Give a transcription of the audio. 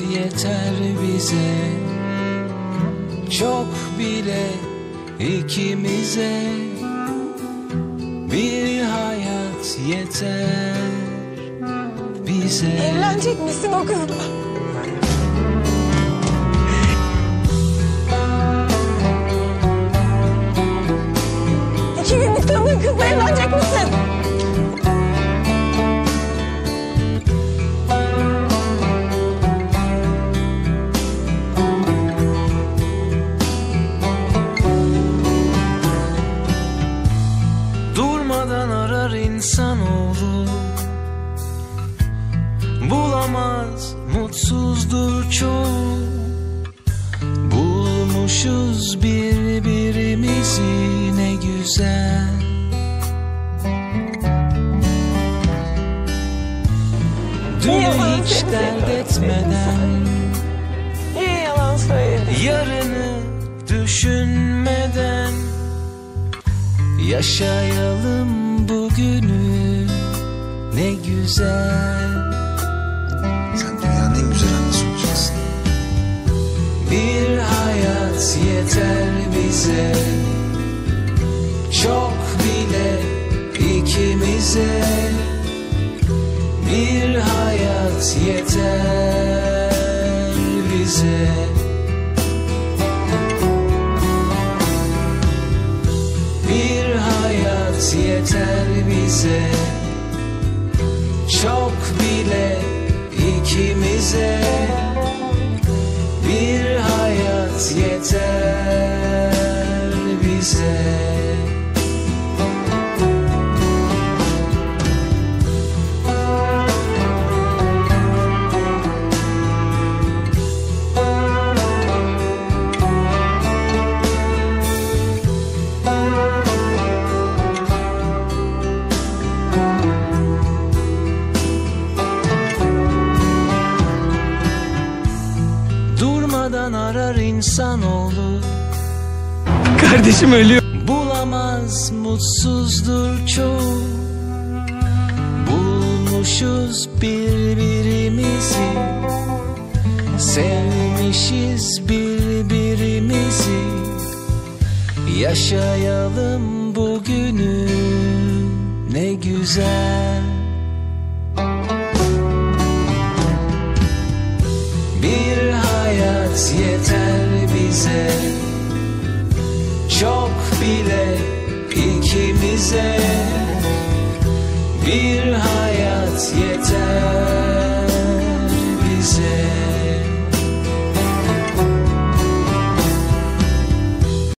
yeter bize? Çok bile ikimize. Bir hayat yeter bize. Evlenecek misin o kızla? Durmadan arar insanoğlu. Bulamaz mutsuzdur çoğu. Bulmuşuz birbirimizi ne güzel. Dünü hiç dert etmeden? Yarını düşünmeden Yaşayalım bugünü ne güzel. Sen dünyanın en güzel annesi olacaksın. Bir hayat yeter bize. Çok bile ikimize. Bir hayat yeter bize hayat yeter bize. Çok bile ikimize. Bir hayat yeter bize insanoğlu Kardeşim ölüyor. Bulamaz mutsuzdur çoğu. Bulmuşuz birbirimizi. Sevmişiz birbirimizi. Yaşayalım bugünü. Ne güzel. Bir hayat yeter bize. Çok bile ikimize. Bir hayat yeter